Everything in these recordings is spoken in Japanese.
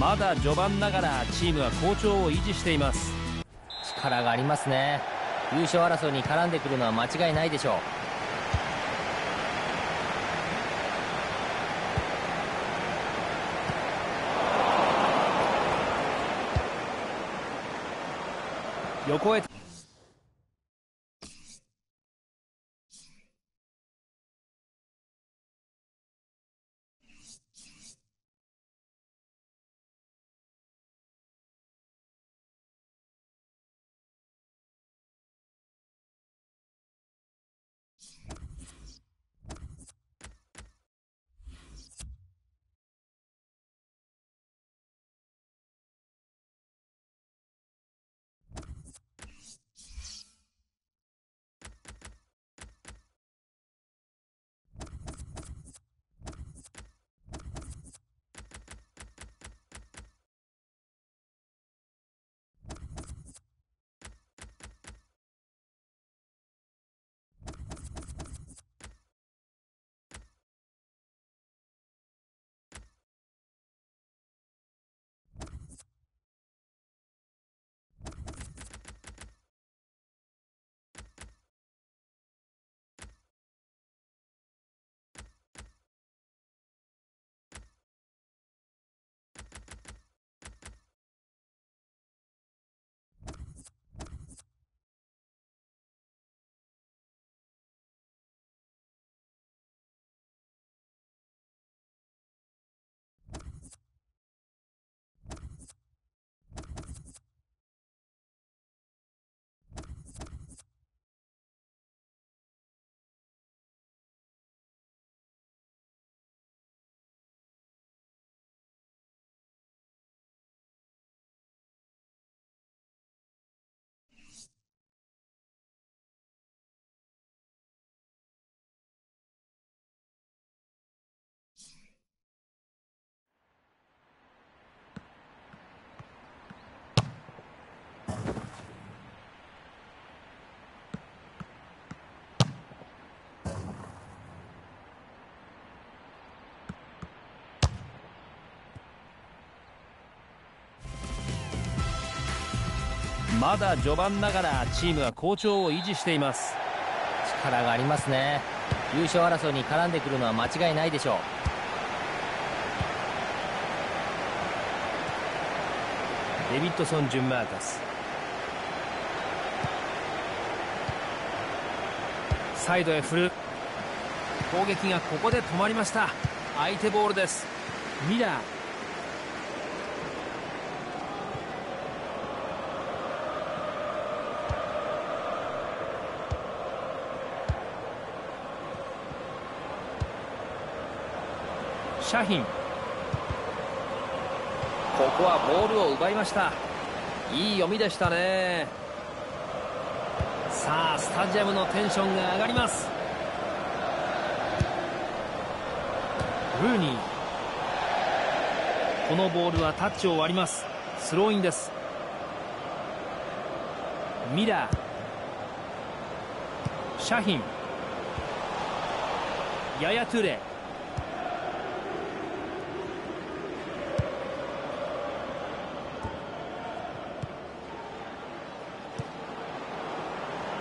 まだ序盤ながらチームは好調を維持しています。力がありますね。優勝争いに絡んでくるのは間違いないでしょう。横へまだ序盤ながらチームは好調を維持しています。力がありますね。優勝争いに絡んでくるのは間違いないでしょう。デビッドソン・ジュンマーカス。サイドへ振る。攻撃がここで止まりました。相手ボールです。ミラーシャヒン。ここはボールを奪いました。いい読みでしたね。さあスタジアムのテンションが上がります。ルーニー。このボールはタッチを割ります。スローインです。ミラー。シャヒン。ヤヤトゥレ。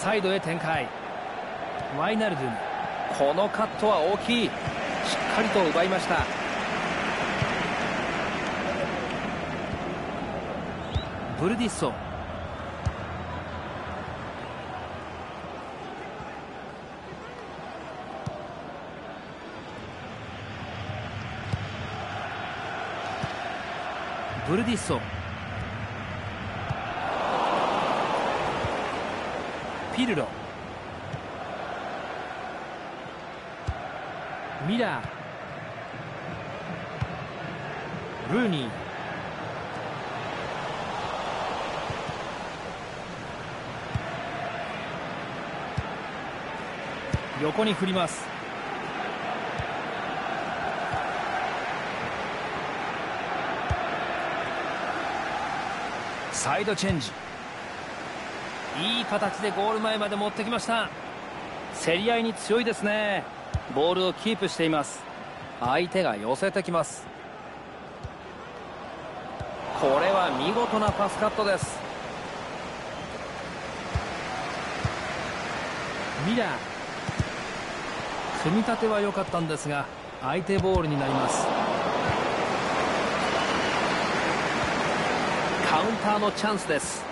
サイドへ展開。ワイナルドゥンこのカットは大きい。しっかりと奪いました。ブルディッソ。ブルディッソ。ピルロミラー。ルーニー。横に振ります。サイドチェンジ。いい形でゴール前まで持ってきました。競り合いに強いですね。ボールをキープしています。相手が寄せてきます。これは見事なパスカットです。ミラー。組み立ては良かったんですが相手ボールになります。カウンターのチャンスです。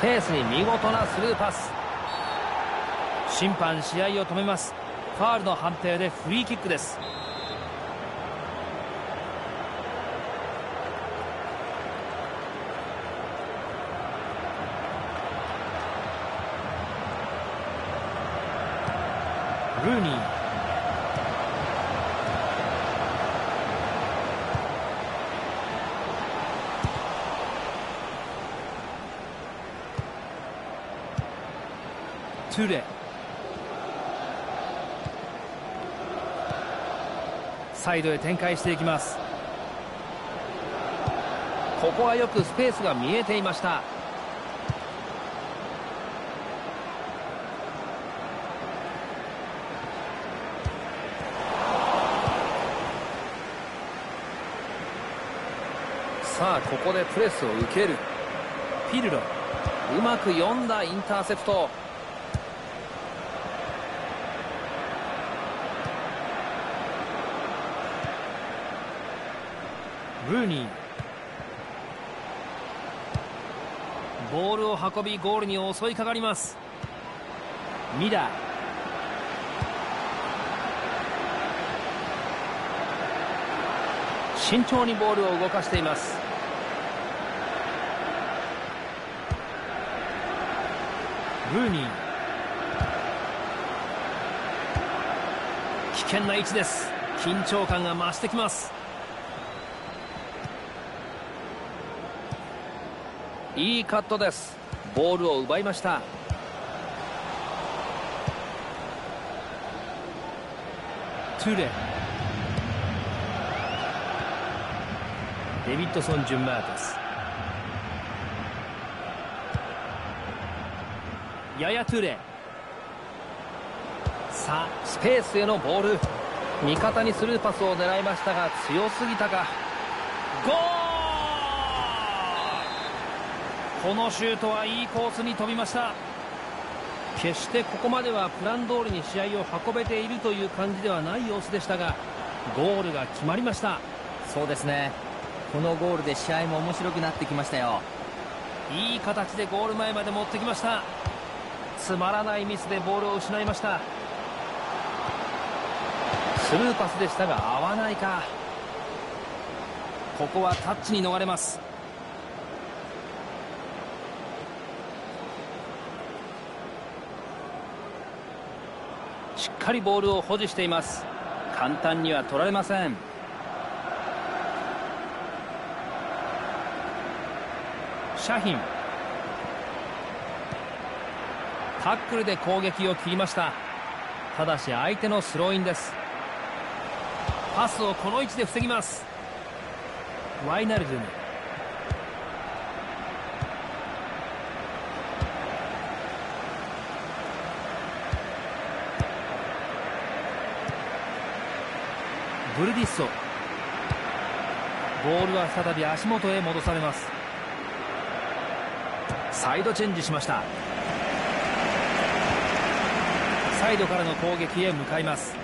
ペースに見事なスルーパス。審判試合を止めます。ファールの判定でフリーキックです。ルーニー。トゥレサイドへ展開していきます。ここはよくスペースが見えていました。さあここでプレスを受ける。ピルロうまく読んだインターセプト。ルーニー。ボールを運びゴールに襲いかかります。ミラー。慎重にボールを動かしています。ルーニー。危険な位置です。緊張感が増してきます。いいカットです。ボールを奪いました。トゥレデビッドソン・ジュンマーテスややトゥレさあスペースへのボール。味方にスルーパスを狙いましたが強すぎたか。ゴールこのシュートはいいコースに飛びました。決してここまではプラン通りに試合を運べているという感じではない様子でしたがゴールが決まりました。そうですね。このゴールで試合も面白くなってきましたよ。いい形でゴール前まで持ってきました。つまらないミスでボールを失いました。スルーパスでしたが合わないか。ここはタッチに逃れますかりボールを保持しています。簡単には取られません。シャヒン。タックルで攻撃を切りました。ただし相手のスローインです。パスをこの位置で防ぎます。ワイナルドゥム。ブルディッソ。ボールは再び足元へ戻されます。サイドチェンジしました。サイドからの攻撃へ向かいます。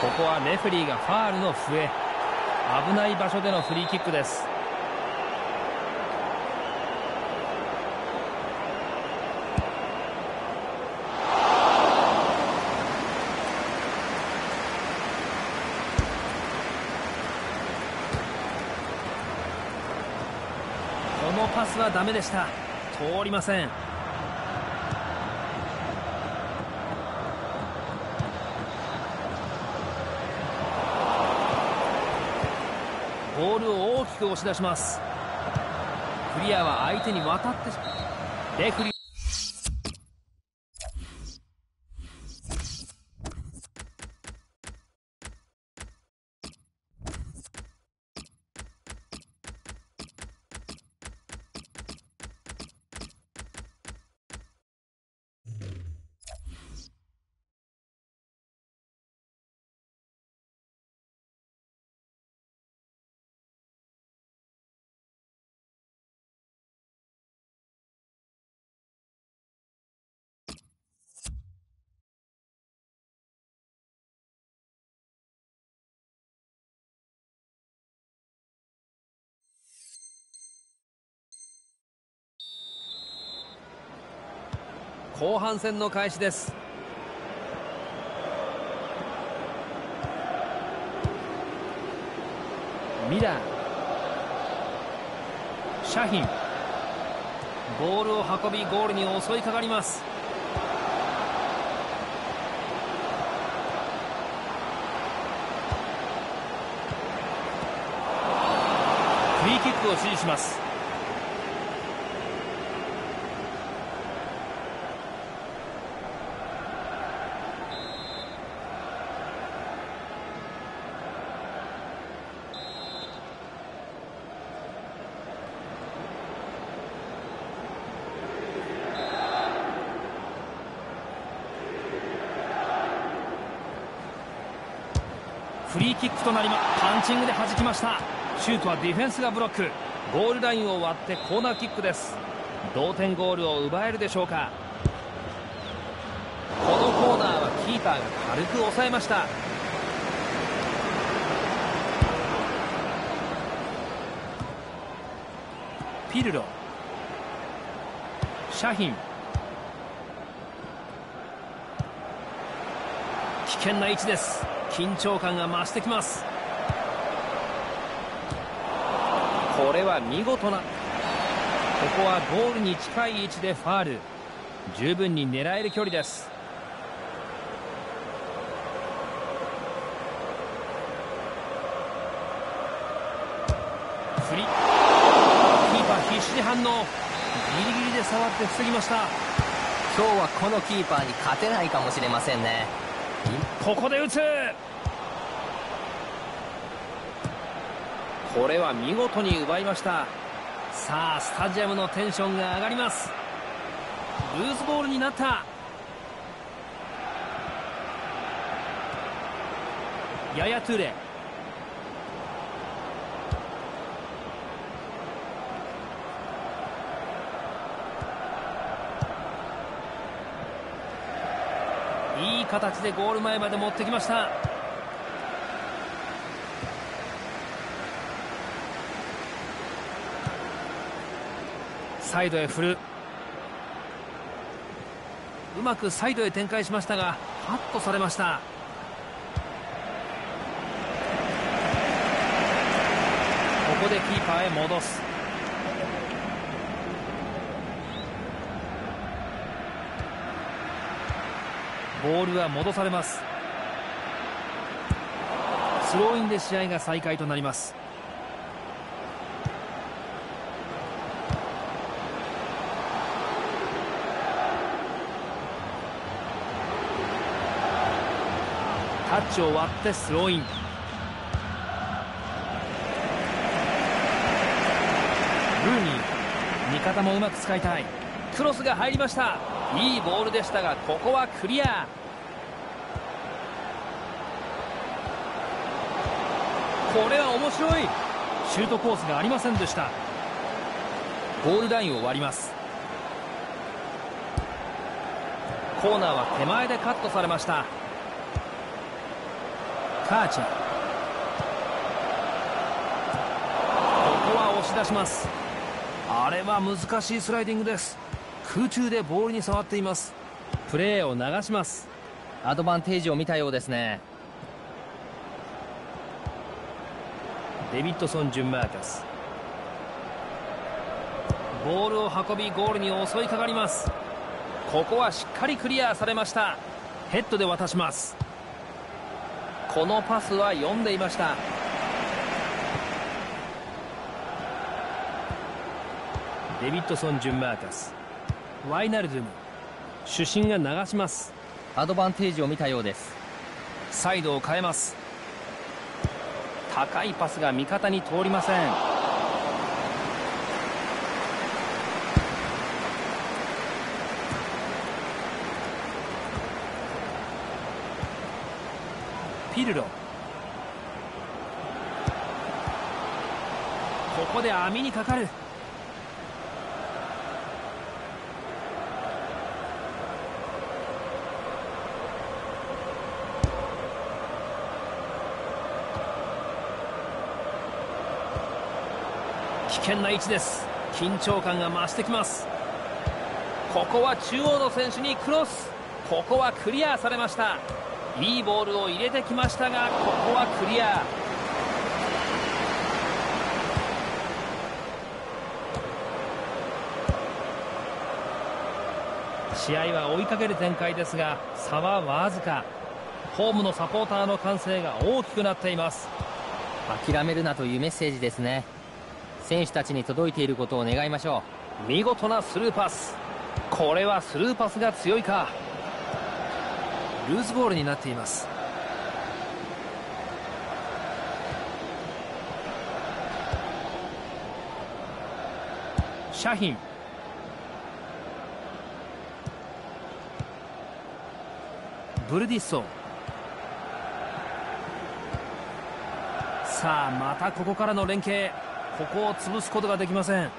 ここはレフェリーがファールの笛。危ない場所でのフリーキックです。このパスはダメでした。通りません。ボールを大きく押し出します。クリアは相手に渡ってレフリー後半戦の開始です。ミラーシャヒンボールを運びゴールに襲いかかります。フリーキックを指示しますフリーキックとなりまパンチングで弾きました。シュートはディフェンスがブロック。ゴールラインを割ってコーナーキックです。同点ゴールを奪えるでしょうか。このコーナーはキーパーが軽く抑えました。ピルロ。シャヒン。危険な位置です。緊張感が増してきますこれは見事な。ここはゴールに近い位置でファール。十分に狙える距離です。振りキーパー必死に反応。ギリギリで触って防ぎました。今日はこのキーパーに勝てないかもしれませんね。ここで打つこれは見事に奪いました。さあスタジアムのテンションが上がります。ルーズボールになった。ややトゥーレ。いい形でゴール前まで持ってきました。サイドへ振る。うまくサイドへ展開しましたがカットされました。ここでキーパーへ戻す。ボールは戻されます。スローインで試合が再開となります。タッチを割ってスローイン。ルーニー味方もうまく使いたい。クロスが入りました。いいボールでしたがここはクリア。これは面白い。シュートコースがありませんでした。ゴールラインを割ります。コーナーは手前でカットされました。カーチャここは押し出します。あれは難しいスライディングです。空中でボールに触っています。プレーを流します。アドバンテージを見たようですね。デビッドソン・ジュンマーカス。ボールを運びゴールに襲いかかります。ここはしっかりクリアされました。ヘッドで渡します。このパスは読んでいました。デビッドソン・ジュンマーカス。ワイナルドゥム。主審が流します。アドバンテージを見たようです。サイドを変えます。高いパスが味方に通りませんピルロここで網にかかる。危険な位置です。緊張感が増してきます。ここは中央の選手にクロス。ここはクリアされました。いいボールを入れてきましたがここはクリア。試合は追いかける展開ですが差はわずか。ホームのサポーターの歓声が大きくなっています。諦めるなというメッセージですね。選手たちに届いていることを願いましょう。見事なスルーパス。これはスルーパスが強いか。ルーズボールになっています。シャヒン。ブルディッソ。さあまたここからの連携。ここを潰すことができません。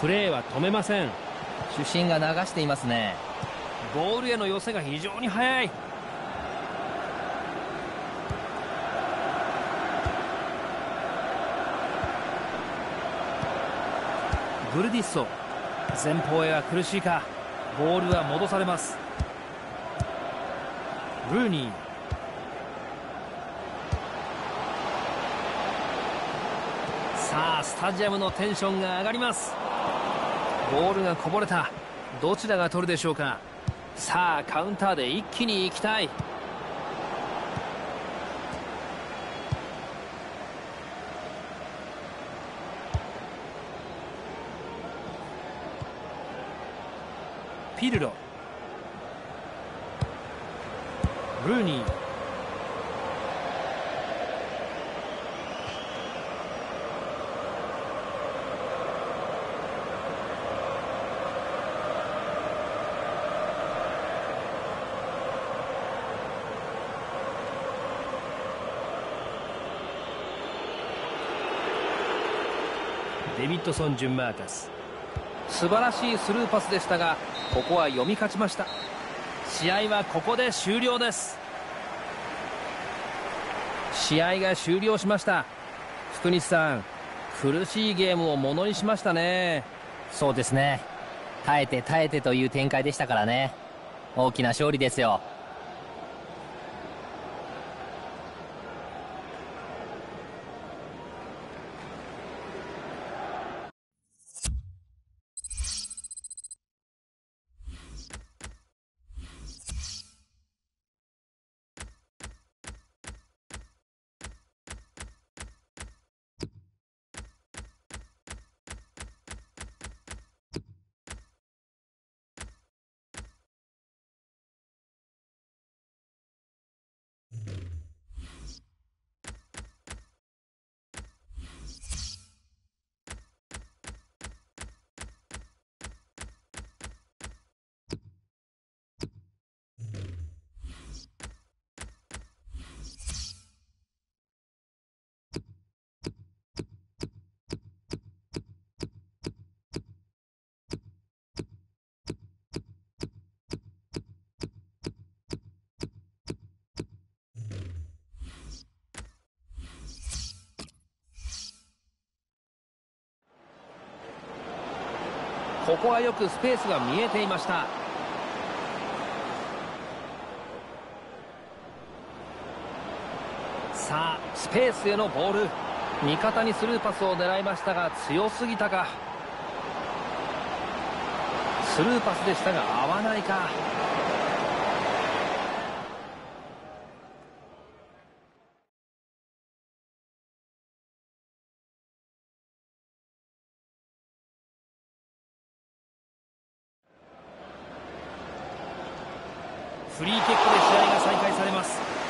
プレーは止めません。主審が流していますねボールへの寄せが非常に速い。ブルディッソ。前方へは苦しいか。ボールは戻されます。ルーニー。さあスタジアムのテンションが上がります。ボールがこぼれた。どちらが取るでしょうか。さあカウンターで一気に行きたい。ピルロ。ルーニー。デビッドソン・ジュンマーカス。素晴らしいスルーパスでしたがここは読み勝ちました。試合はここで終了です。試合が終了しました。福西さん苦しいゲームをものにしましたね。そうですね。耐えて耐えてという展開でしたからね。大きな勝利ですよ。はよくスペースが見えていました。さあスペースへのボール。味方にスルーパスを狙いましたが強すぎたか。スルーパスでしたが合わないか。フリーキックで試合が再開されます